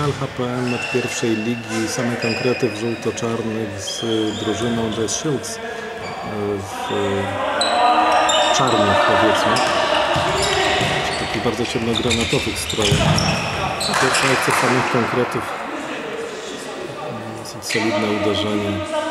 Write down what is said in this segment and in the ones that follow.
LHPN mecz pierwszej ligi, same konkrety w żółto-czarnych z drużyną Jazz Shields e, w czarnych powiedzmy. W takich bardzo ciemnogranatowych strojach. Pierwsza akcja samych konkretów. Dosyć solidne uderzenie.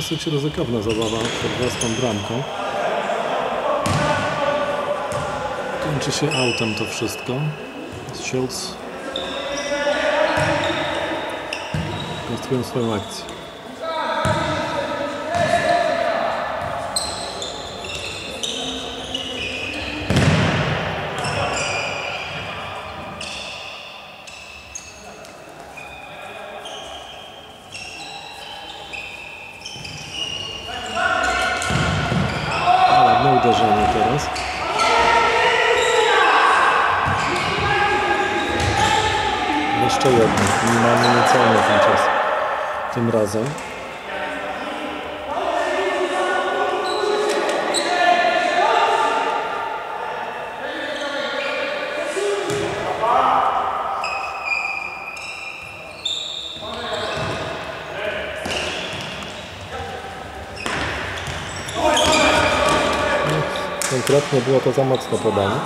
Dosyć ryzykowna zabawa przed własną bramką. Kończy się autem to wszystko. Shields konstruują swoją akcję. Ładne uderzenie teraz. Jeszcze jedno, minimalnie niecelny ten czas. Tym razem. Konkretnie było to za mocno podane.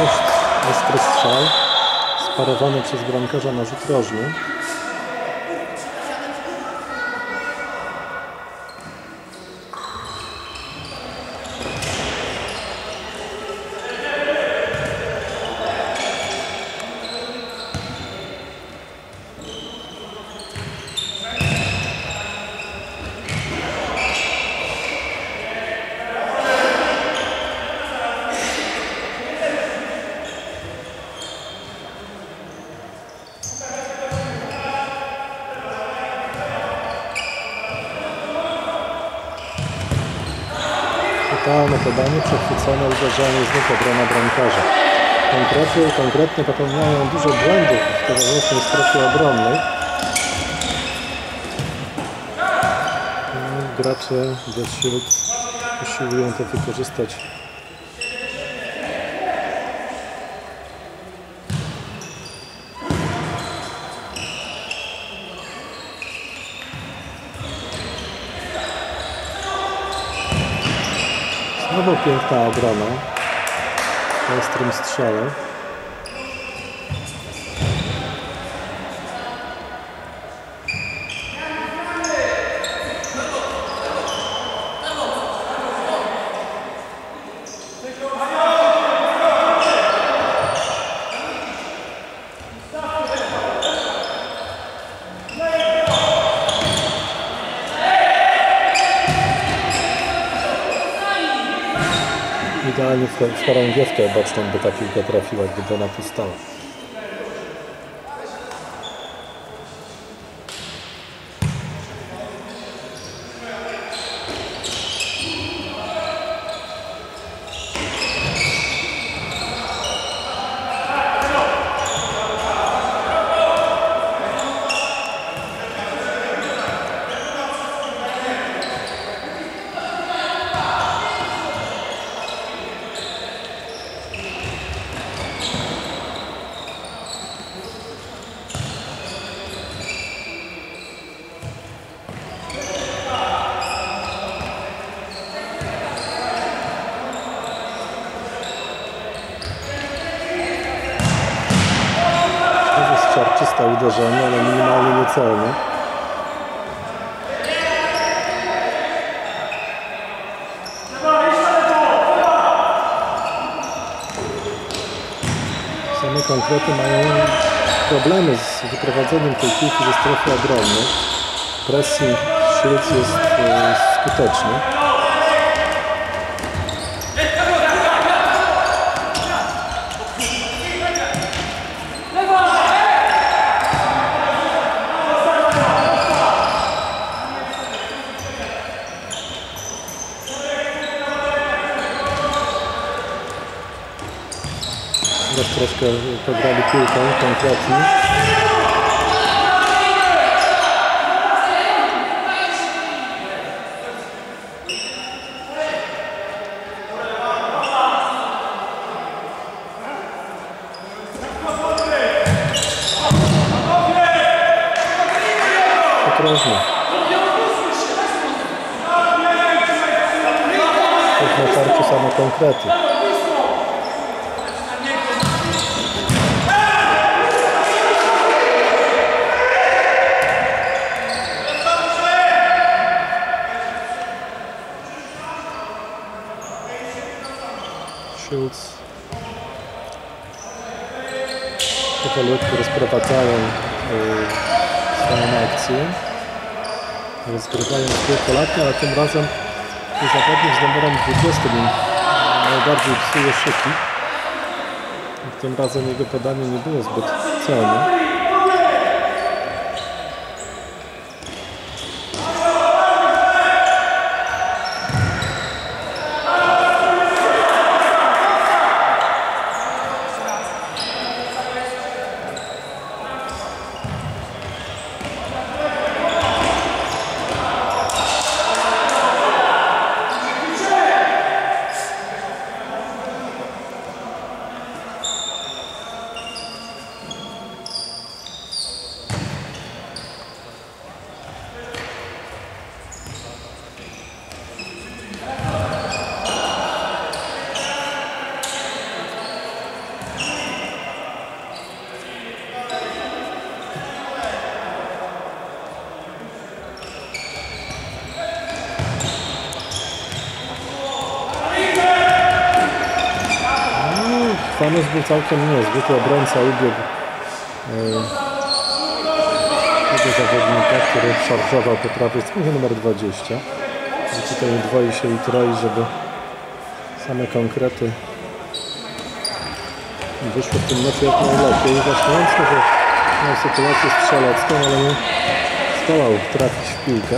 Jest ostry strzał sparowany przez bramkarza na rzut rożny. Podanie, przechwycone uderzenie, znów obrona bramkarza. Konkrety, konkretnie popełniają dużo błędów w towarzystwie strefie obronnej. No, Gracze Jazz Shields usiłują to wykorzystać Znowu piękna obrona. Po ostrym strzale. Idealnie w, w chorągiewkę boczną by ta piłka trafiła, gdyby ona tu stała. Minimalnie niecelny. Same konkrety mają problemy z wyprowadzeniem tej piłki ze strefy obronnej. Pressing Shields jest e, skuteczny. Troszkę pograli piłką konkretnie. Ostrożnie. Już na tarczy same konkrety. Swoją akcję. Rozgrywają dwie latnie, ale tym razem zawodnik z numerem 20 im najbardziej psuje szyki. Tym razem jego podanie nie było zbyt celne. Fanos był całkiem niezły, to obrońca ubiegł e, tego zawodnika, który szarżował po prawej stronie numer 20. I tutaj dwoi się i troi, żeby same konkrety wyszły w tym meczu jak najlepiej. Właśnie Łączny, że miał sytuację strzelecką, ale nie zdołał trafić w piłkę.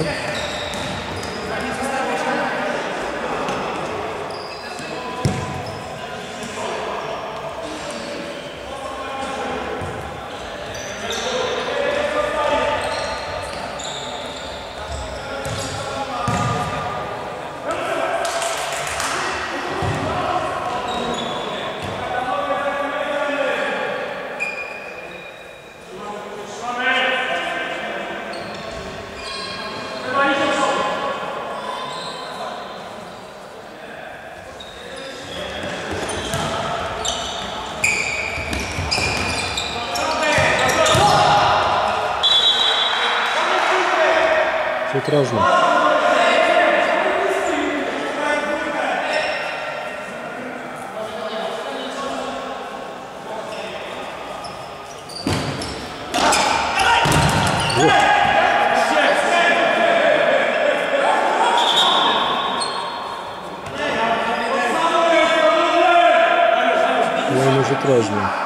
Kolejny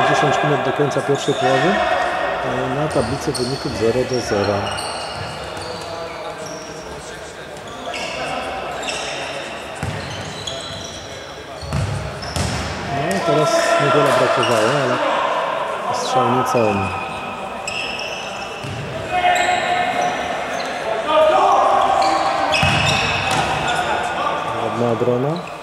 10 minut do końca pierwszej połowy. E, na tablicy wyników 0 do 0. No teraz niewiele brakowało, ale strzał niecelny. Ładna obrona.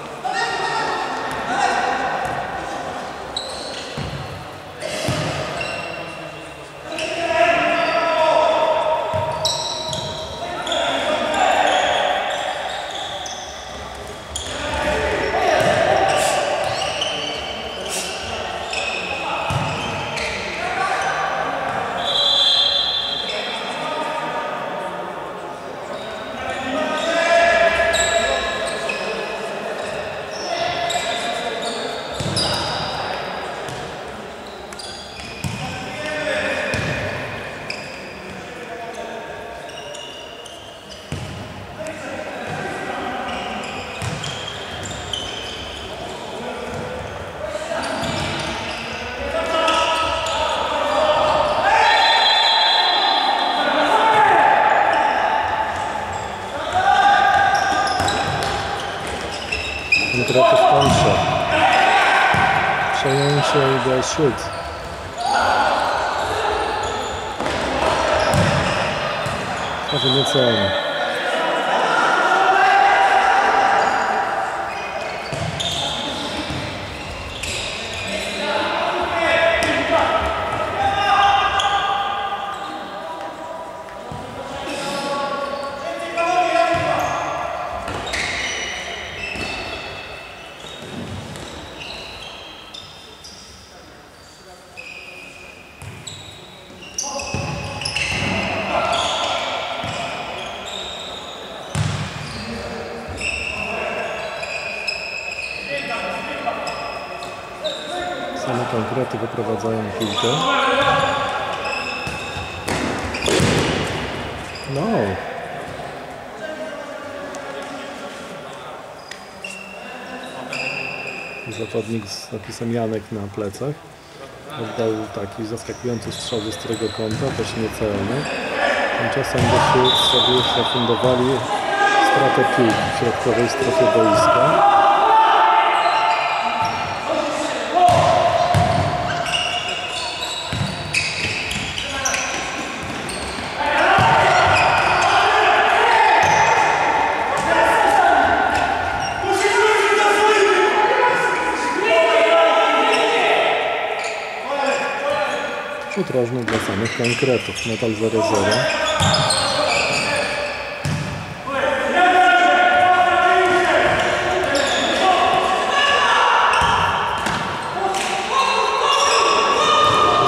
Przejęcie i do shoot. Może nie celnie. Same konkrety wyprowadzają piłkę. No. Zawodnik z napisem Janek na plecach oddał taki zaskakujący strzał z którego kąta, też niecelny. Tymczasem sił sobie zafundowali stratę piłki w środkowej strefie boiska. Rzut rożny dla samych konkretów. Metal 0-0.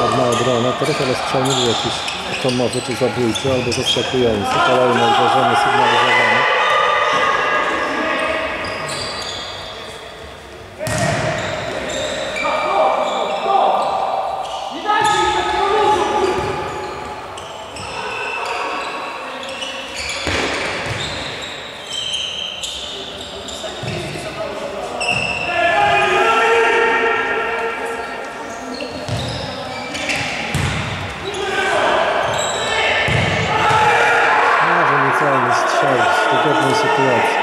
Ładna obrona. Teraz ale strzał nie był jakiś atomowy czy zabójczy albo zaskakujący. Kolejne uderzenie sygnalizowane. Może niecelny strzał w wygodnej sytuacji.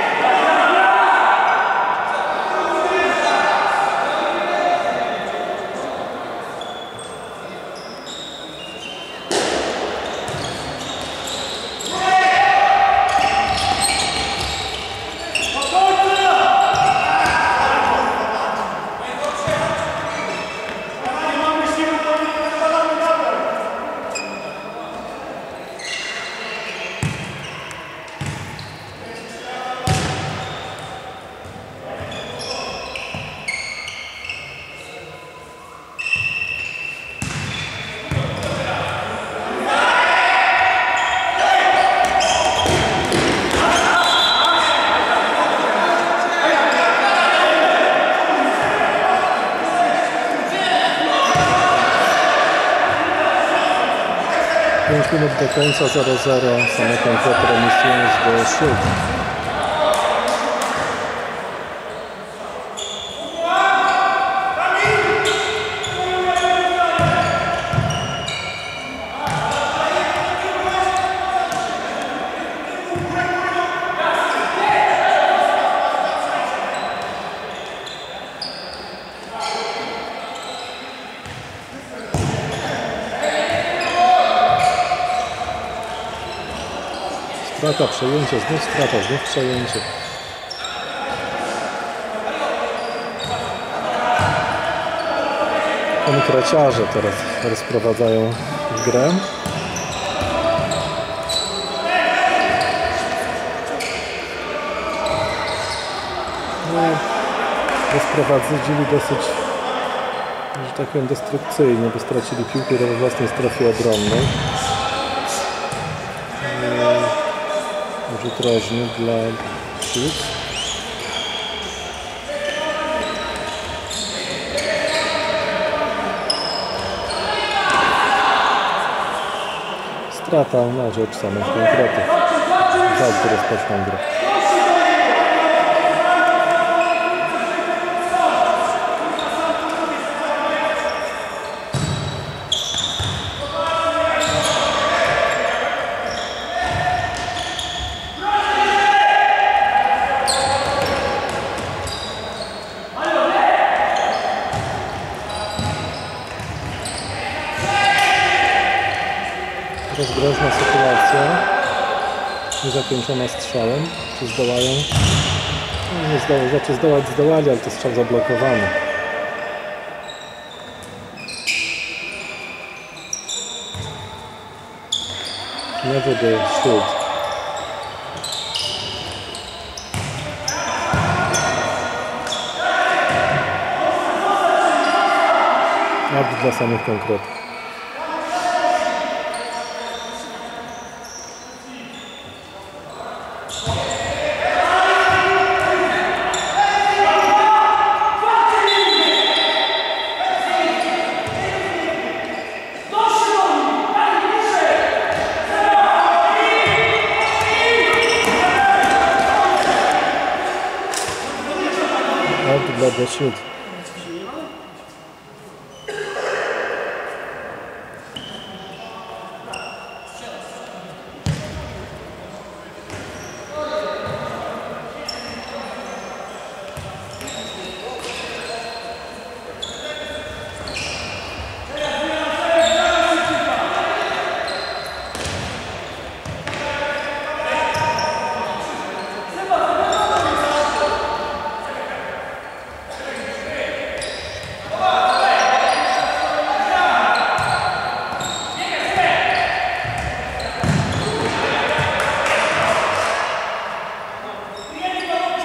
Pięć minut do końca 0-0. Same konkrety remisują do siód. strata, przejęcie, znów strata, znów przejęcie. Konkreciarze teraz rozprowadzają grę. No, rozprowadzili dosyć, że tak powiem, destrukcyjnie, bo stracili piłkę we własnej strefie obronnej. Rzut rożny dla Shields. Strata na rzecz samych konkretów. Zawsze rozpoczną grę. Niezakończona strzałem. Czy zdołają? No, nie zdołają. Znaczy zdołać zdołali, ale to strzał zablokowany. Never the shoot. Out dla samych konkretów. Dla The Shield.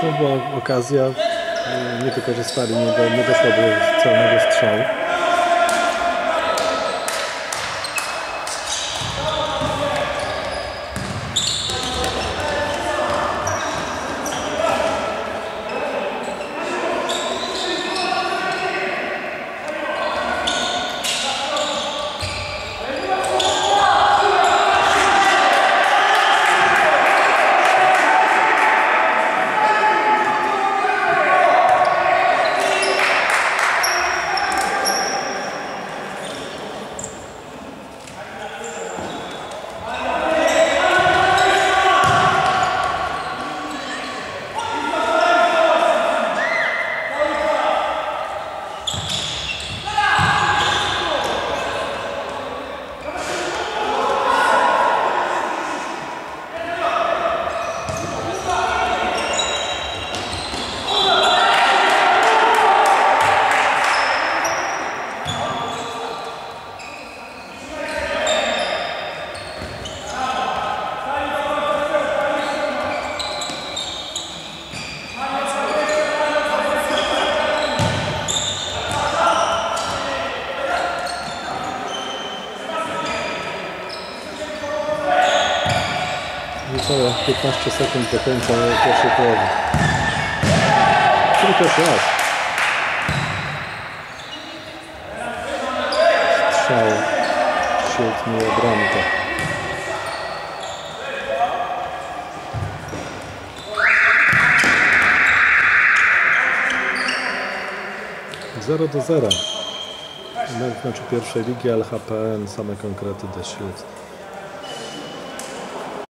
To była okazja, y, nie wykorzystali, nie, do, nie doszło do celnego strzału. Niecałe 15 sekund do końca pierwszej połowy. Czyli pierwszy raz. Strzał świetnie bramka. Zero do zera. W meczu pierwszej ligi LHPN same konkrety do Shield.